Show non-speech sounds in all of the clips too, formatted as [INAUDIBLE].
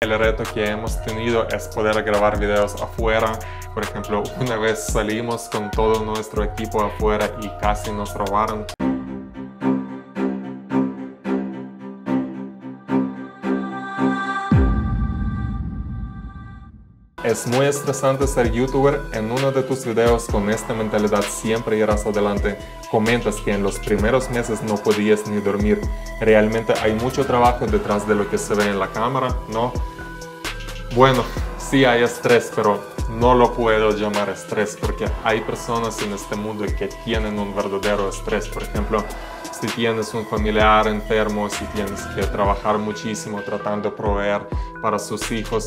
El reto que hemos tenido es poder grabar videos afuera. Por ejemplo, una vez salimos con todo nuestro equipo afuera y casi nos robaron. Es muy estresante ser youtuber. En uno de tus videos con esta mentalidad siempre irás adelante. Comentas que en los primeros meses no podías ni dormir. Realmente hay mucho trabajo detrás de lo que se ve en la cámara, ¿no? Bueno, sí hay estrés, pero no lo puedo llamar estrés porque hay personas en este mundo que tienen un verdadero estrés. Por ejemplo, si tienes un familiar enfermo, si tienes que trabajar muchísimo tratando de proveer para sus hijos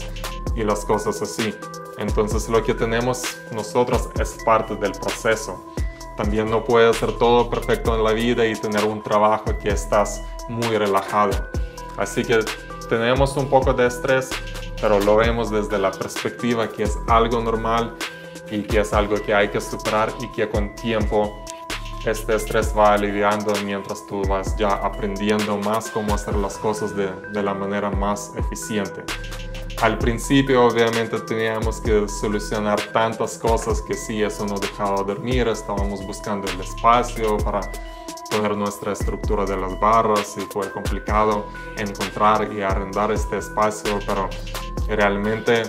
y las cosas así. Entonces lo que tenemos nosotros es parte del proceso. También no puedes ser todo perfecto en la vida y tener un trabajo que estás muy relajado. Así que tenemos un poco de estrés, pero lo vemos desde la perspectiva que es algo normal y que es algo que hay que superar y que con tiempo este estrés va aliviando mientras tú vas ya aprendiendo más cómo hacer las cosas de, de la manera más eficiente. Al principio obviamente teníamos que solucionar tantas cosas que sí, eso nos dejaba dormir, estábamos buscando el espacio para poner nuestra estructura de las barras y fue complicado encontrar y arrendar este espacio, pero realmente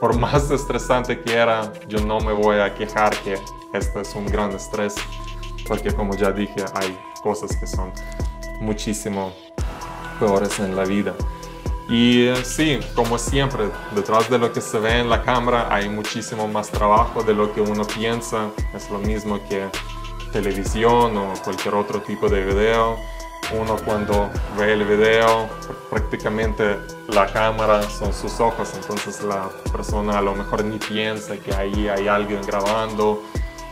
por [LAUGHS] más estresante que era, yo no me voy a quejar que esto es un gran estrés porque como ya dije, hay cosas que son muchísimo peores en la vida. Y eh, sí, como siempre, detrás de lo que se ve en la cámara hay muchísimo más trabajo de lo que uno piensa. Es lo mismo que televisión o cualquier otro tipo de video. Uno cuando ve el video, prácticamente la cámara son sus ojos, entonces la persona a lo mejor ni piensa que ahí hay alguien grabando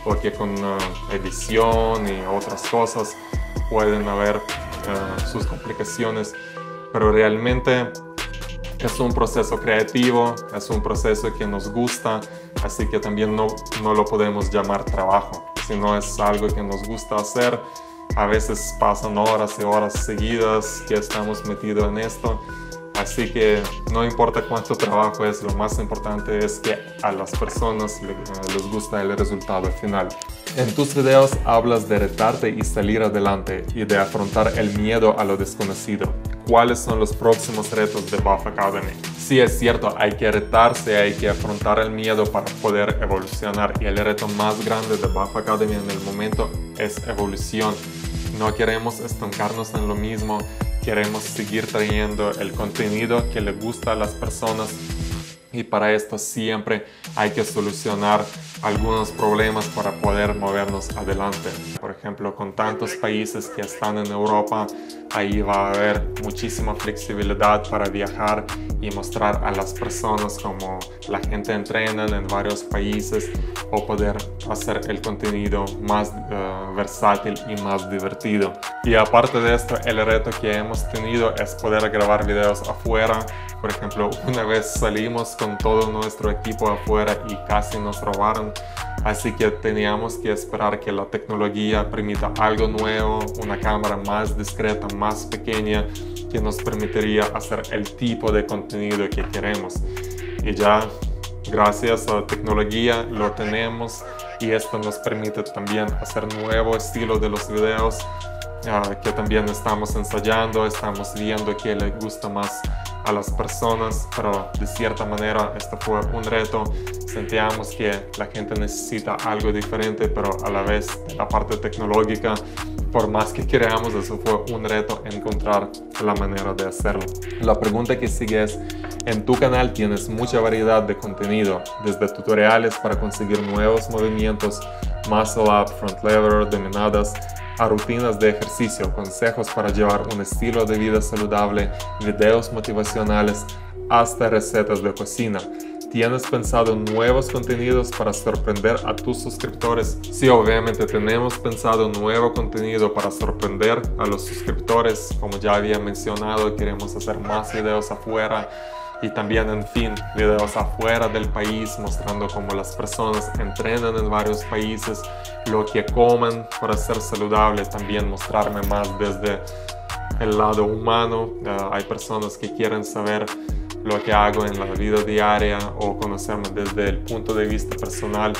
porque con uh, edición y otras cosas pueden haber uh, sus complicaciones, pero realmente es un proceso creativo, es un proceso que nos gusta, así que también no, no lo podemos llamar trabajo, sino es algo que nos gusta hacer. A veces pasan horas y horas seguidas que estamos metidos en esto Así que no importa cuánto trabajo es, lo más importante es que a las personas les gusta el resultado final. En tus videos hablas de retarte y salir adelante y de afrontar el miedo a lo desconocido. ¿Cuáles son los próximos retos de Buff Academy? Sí, es cierto, hay que retarse, hay que afrontar el miedo para poder evolucionar. Y el reto más grande de Buff Academy en el momento es evolución. No queremos estancarnos en lo mismo, queremos seguir trayendo el contenido que le gusta a las personas y para esto siempre hay que solucionar algunos problemas para poder movernos adelante. Por ejemplo, con tantos países que están en Europa, ahí va a haber muchísima flexibilidad para viajar y mostrar a las personas cómo la gente entrena en varios países o poder hacer el contenido más eh, versátil y más divertido. Y aparte de esto, el reto que hemos tenido es poder grabar videos afuera. Por ejemplo, una vez salimos con todo nuestro equipo afuera y casi nos robaron Así que teníamos que esperar que la tecnología permita algo nuevo, una cámara más discreta, más pequeña, que nos permitiría hacer el tipo de contenido que queremos. Y ya gracias a la tecnología lo tenemos y esto nos permite también hacer nuevo estilo de los videos uh, que también estamos ensayando, estamos viendo qué le gusta más a las personas, pero de cierta manera esto fue un reto. Sentíamos que la gente necesita algo diferente, pero a la vez la parte tecnológica, por más que queramos, eso fue un reto encontrar la manera de hacerlo. La pregunta que sigue es, en tu canal tienes mucha variedad de contenido, desde tutoriales para conseguir nuevos movimientos, muscle up, front lever, dominadas, a rutinas de ejercicio, consejos para llevar un estilo de vida saludable, videos motivacionales, hasta recetas de cocina. ¿Tienes pensado nuevos contenidos para sorprender a tus suscriptores? Sí, obviamente tenemos pensado nuevo contenido para sorprender a los suscriptores. Como ya había mencionado, queremos hacer más videos afuera y también, en fin, videos afuera del país mostrando cómo las personas entrenan en varios países, lo que comen para ser saludable, también mostrarme más desde el lado humano. hay personas que quieren saber lo que hago en la vida diaria o conocerme desde el punto de vista personal.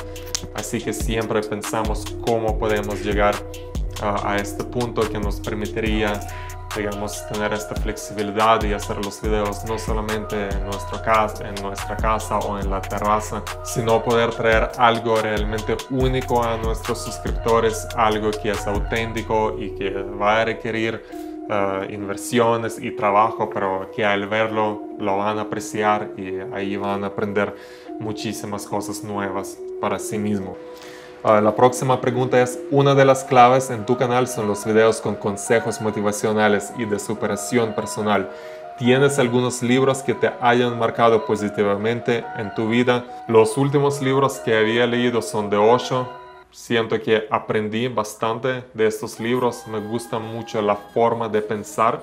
Así que siempre pensamos cómo podemos llegar a este punto que nos permitiría digamos, tener esta flexibilidad y hacer los videos no solamente en, nuestro casa, en nuestra casa o en la terraza, sino poder traer algo realmente único a nuestros suscriptores, algo que es auténtico y que va a requerir uh, inversiones y trabajo, pero que al verlo lo van a apreciar y ahí van a aprender muchísimas cosas nuevas para sí mismo. La próxima pregunta es, una de las claves en tu canal son los videos con consejos motivacionales y de superación personal. ¿Tienes algunos libros que te hayan marcado positivamente en tu vida? Los últimos libros que había leído son de Osho. Siento que aprendí bastante de estos libros. Me gusta mucho la forma de pensar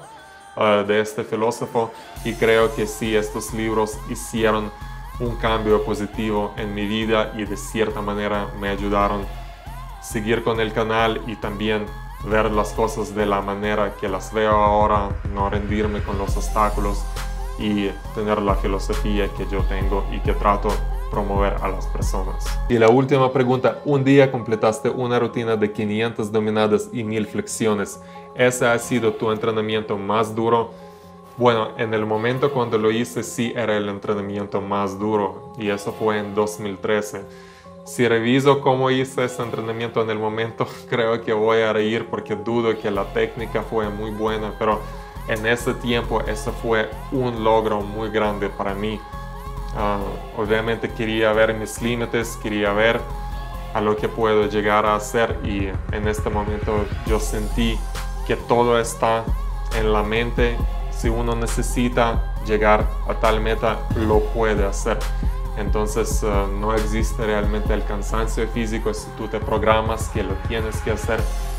ah, de este filósofo y creo que sí, estos libros hicieron un cambio positivo en mi vida y de cierta manera me ayudaron a seguir con el canal y también ver las cosas de la manera que las veo ahora, no rendirme con los obstáculos y tener la filosofía que yo tengo y que trato promover a las personas. Y la última pregunta, un día completaste una rutina de 500 dominadas y 1000 flexiones. ¿Ese ha sido tu entrenamiento más duro? Bueno, en el momento cuando lo hice sí era el entrenamiento más duro y eso fue en 2013. Si reviso cómo hice ese entrenamiento en el momento, [LAUGHS] creo que voy a reír porque dudo que la técnica fue muy buena, pero en ese tiempo eso fue un logro muy grande para mí. Ah, obviamente quería ver mis límites, quería ver a lo que puedo llegar a hacer y en este momento yo sentí que todo está en la mente si uno necesita llegar a tal meta, lo puede hacer. Entonces eh, no existe realmente el cansancio físico si tú te programas que lo tienes que hacer,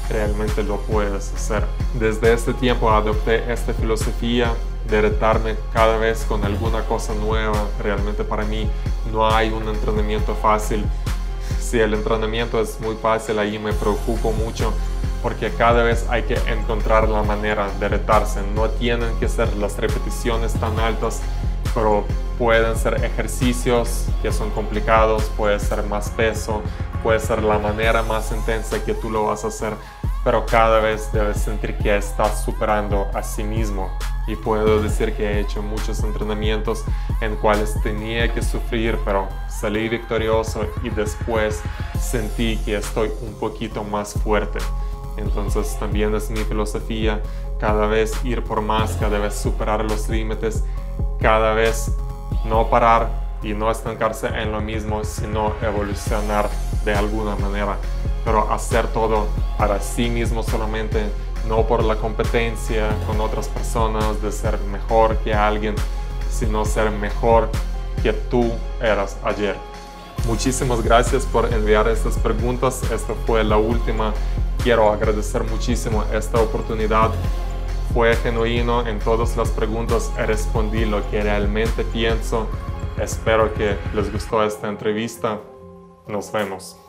realmente lo puedes hacer. Desde este tiempo adopté esta filosofía de retarme cada vez con alguna cosa nueva. Realmente para mí no hay un entrenamiento fácil. Si el entrenamiento es muy fácil, ahí me preocupo mucho porque cada vez hay que encontrar la manera de retarse. No tienen que ser las repeticiones tan altas, pero pueden ser ejercicios que son complicados, puede ser más peso, puede ser la manera más intensa que tú lo vas a hacer, pero cada vez debes sentir que estás superando a sí mismo. Y puedo decir que he hecho muchos entrenamientos en cuales tenía que sufrir, pero salí victorioso y después sentí que estoy un poquito más fuerte. Entonces también es mi filosofía cada vez ir por más, cada vez superar los límites, cada vez no parar y no estancarse en lo mismo, sino evolucionar de alguna manera, pero hacer todo para sí mismo solamente, no por la competencia con otras personas de ser mejor que alguien, sino ser mejor que tú eras ayer. Muchísimas gracias por enviar estas preguntas. Esta fue la última quiero agradecer muchísimo esta oportunidad. Fue genuino en todas las preguntas, respondí lo que realmente pienso. Espero que les gustó esta entrevista. Nos vemos.